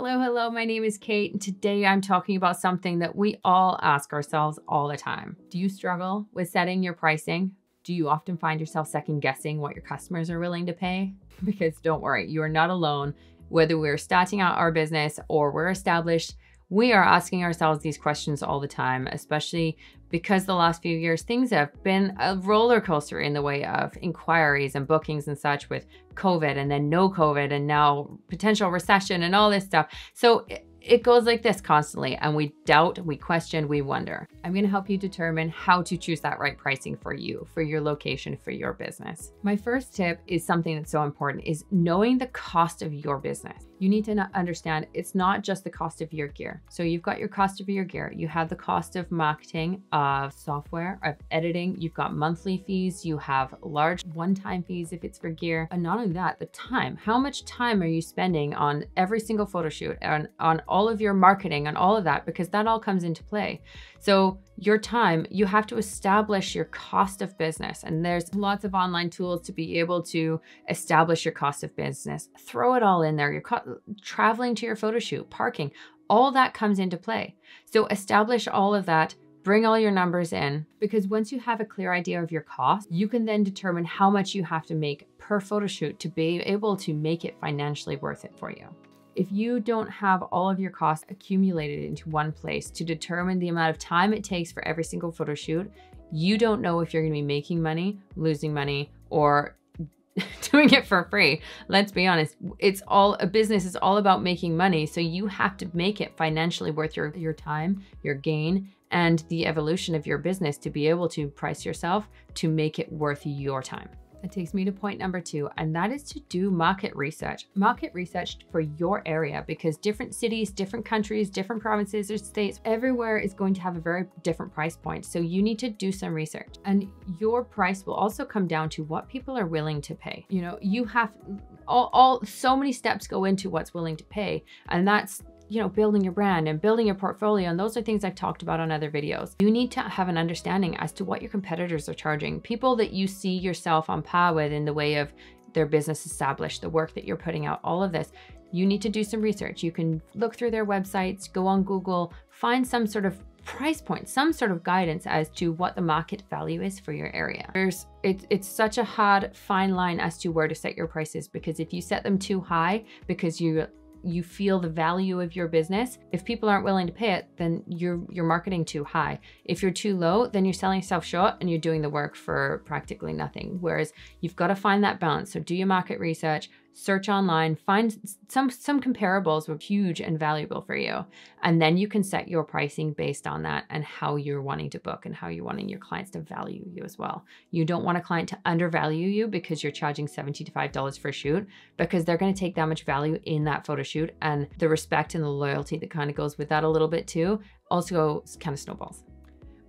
Hello, hello. My name is Kate, and today I'm talking about something that we all ask ourselves all the time. Do you struggle with setting your pricing? Do you often find yourself second guessing what your customers are willing to pay? Because don't worry, you are not alone. Whether we're starting out our business or we're established, we are asking ourselves these questions all the time, especially because the last few years things have been a roller coaster in the way of inquiries and bookings and such with COVID and then no COVID and now potential recession and all this stuff. So it goes like this constantly, and we doubt, we question, we wonder. I'm gonna help you determine how to choose that right pricing for you, for your location, for your business. My first tip is something that's so important is knowing the cost of your business. You need to understand it's not just the cost of your gear. So you've got your cost of your gear, you have the cost of marketing, of software, of editing, you've got monthly fees, you have large one-time fees if it's for gear. And not only that, the time. How much time are you spending on every single photo shoot and on all all of your marketing and all of that because that all comes into play. So, your time, you have to establish your cost of business. And there's lots of online tools to be able to establish your cost of business. Throw it all in there. You're co- traveling to your photo shoot, parking, all that comes into play. So, establish all of that bring all your numbers in because once you have a clear idea of your cost, you can then determine how much you have to make per photo shoot to be able to make it financially worth it for you. If you don't have all of your costs accumulated into one place to determine the amount of time it takes for every single photo shoot, you don't know if you're going to be making money, losing money, or doing it for free. Let's be honest. It's all a business is all about making money. So you have to make it financially worth your, your time, your gain, and the evolution of your business to be able to price yourself to make it worth your time. That takes me to point number two, and that is to do market research. Market research for your area because different cities, different countries, different provinces or states, everywhere is going to have a very different price point. So you need to do some research. And your price will also come down to what people are willing to pay. You know, you have all, all so many steps go into what's willing to pay, and that's you know, building your brand and building your portfolio. And those are things I've talked about on other videos. You need to have an understanding as to what your competitors are charging. People that you see yourself on par with in the way of their business established, the work that you're putting out, all of this. You need to do some research. You can look through their websites, go on Google, find some sort of price point, some sort of guidance as to what the market value is for your area. There's it's it's such a hard fine line as to where to set your prices because if you set them too high because you you feel the value of your business. If people aren't willing to pay it, then you're you're marketing too high. If you're too low, then you're selling yourself short and you're doing the work for practically nothing. Whereas you've got to find that balance. So do your market research, search online, find some some comparables were huge and valuable for you. And then you can set your pricing based on that and how you're wanting to book and how you're wanting your clients to value you as well. You don't want a client to undervalue you because you're charging $75 for a shoot because they're going to take that much value in that photo shoot and the respect and the loyalty that kind of goes with that a little bit too also kind of snowballs.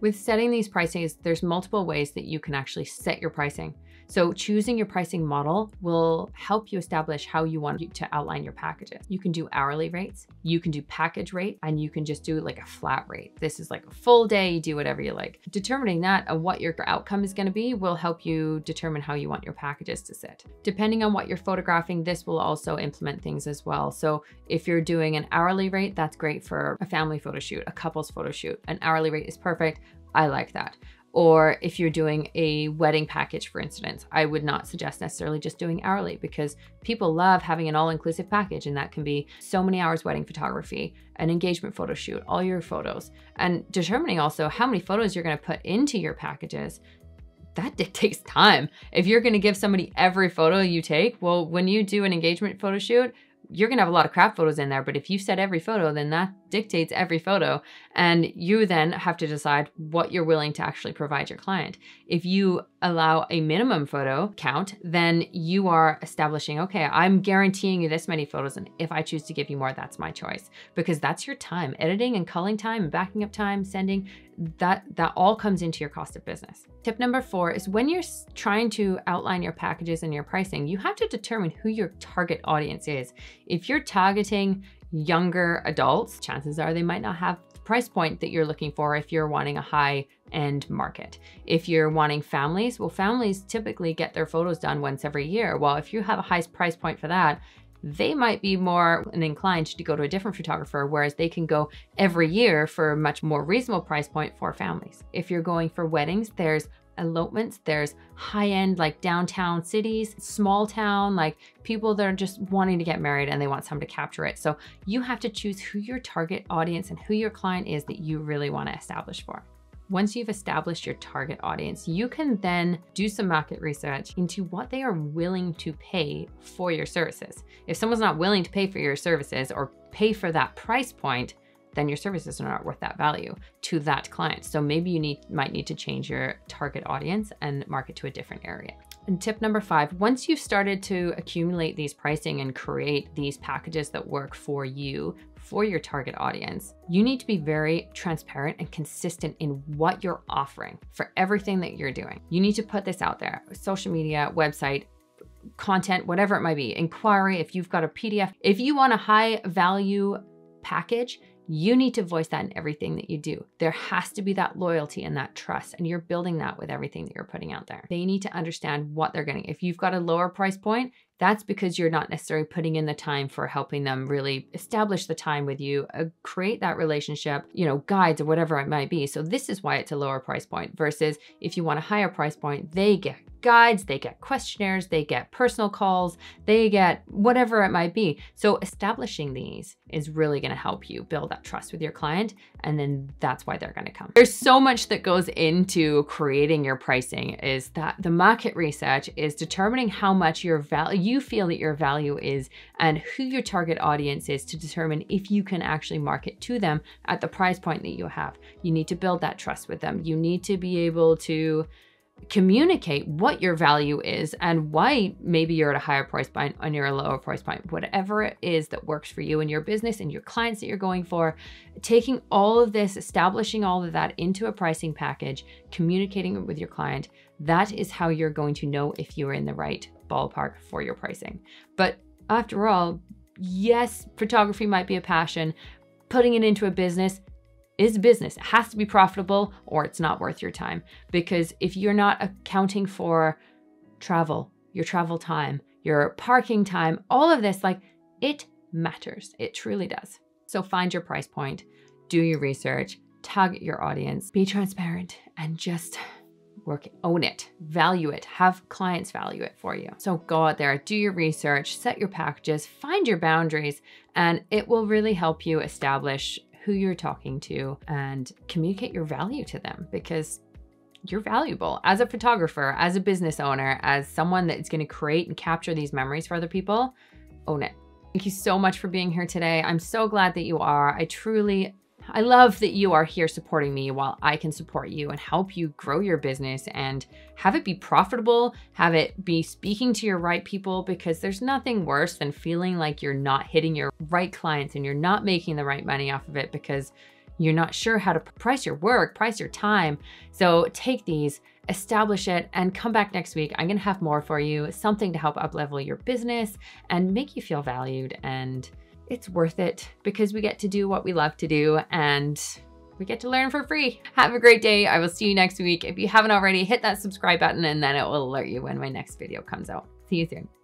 With setting these prices, there's multiple ways that you can actually set your pricing. So choosing your pricing model will help you establish how you want to outline your packages. You can do hourly rates, you can do package rate, and you can just do like a flat rate. This is like a full day, you do whatever you like. Determining that and what your outcome is gonna be will help you determine how you want your packages to sit. Depending on what you're photographing, this will also implement things as well. So if you're doing an hourly rate, that's great for a family photo shoot, a couple's photo shoot. An hourly rate is perfect. I like that. Or if you're doing a wedding package, for instance, I would not suggest necessarily just doing hourly because people love having an all inclusive package, and that can be so many hours wedding photography, an engagement photo shoot, all your photos, and determining also how many photos you're going to put into your packages. That takes time. If you're going to give somebody every photo you take, well, when you do an engagement photo shoot, you're going to have a lot of crap photos in there, but if you set every photo, then that dictates every photo. And you then have to decide what you're willing to actually provide your client. If you allow a minimum photo count, then you are establishing, okay, I'm guaranteeing you this many photos. And if I choose to give you more, that's my choice because that's your time. Editing and culling time and backing up time, sending, that that all comes into your cost of business. Tip number 4 is when you're trying to outline your packages and your pricing, you have to determine who your target audience is. If you're targeting younger adults, chances are they might not have price point that you're looking for if you're wanting a high end market. If you're wanting families, well families typically get their photos done once every year. Well, if you have a high price point for that, they might be more inclined to go to a different photographer, whereas they can go every year for a much more reasonable price point for families. If you're going for weddings, there's elopements, there's high end, like downtown cities, small town, like people that are just wanting to get married and they want someone to capture it. So you have to choose who your target audience and who your client is that you really want to establish for. Once you've established your target audience, you can then do some market research into what they are willing to pay for your services. If someone's not willing to pay for your services or pay for that price point, then your services are not worth that value to that client. So maybe you need might need to change your target audience and market to a different area. And tip number five, once you've started to accumulate these pricing and create these packages that work for you, for your target audience, you need to be very transparent and consistent in what you're offering for everything that you're doing. You need to put this out there, social media, website, content, whatever it might be, inquiry, if you've got a PDF, if you want a high value package, you need to voice that in everything that you do. There has to be that loyalty and that trust, and you're building that with everything that you're putting out there. They need to understand what they're getting. If you've got a lower price point, that's because you're not necessarily putting in the time for helping them really establish the time with you, uh, create that relationship, you know, guides or whatever it might be. So this is why it's a lower price point versus if you want a higher price point, they get guides, they get questionnaires, they get personal calls, they get whatever it might be. So establishing these is really going to help you build that trust with your client. And then that's why they're going to come. There's so much that goes into creating your pricing is that the market research is determining how much your value, you feel that your value is and who your target audience is to determine if you can actually market to them at the price point that you have. You need to build that trust with them. You need to be able to communicate what your value is and why maybe you're at a higher price point and you're a lower price point, whatever it is that works for you and your business and your clients that you're going for, taking all of this, establishing all of that into a pricing package, communicating it with your client, that is how you're going to know if you're in the right ballpark for your pricing. But after all, yes, photography might be a passion. Putting it into a business is business. It has to be profitable or it's not worth your time. Because if you're not accounting for travel, your travel time, your parking time, all of this, like it matters. It truly does. So find your price point, do your research, target your audience, be transparent, and just work, own it, value it, have clients value it for you. So go out there, do your research, set your packages, find your boundaries, and it will really help you establish who you're talking to and communicate your value to them because you're valuable as a photographer, as a business owner, as someone that's going to create and capture these memories for other people. Own it. Thank you so much for being here today. I'm so glad that you are. I truly I love that you are here supporting me while I can support you and help you grow your business and have it be profitable, have it be speaking to your right people because there's nothing worse than feeling like you're not hitting your right clients and you're not making the right money off of it because you're not sure how to price your work, price your time. So take these, establish it, and come back next week. I'm gonna have more for you, something to help uplevel your business and make you feel valued and it's worth it because we get to do what we love to do and we get to learn for free. Have a great day. I will see you next week. If you haven't already, hit that subscribe button and then it will alert you when my next video comes out. See you soon.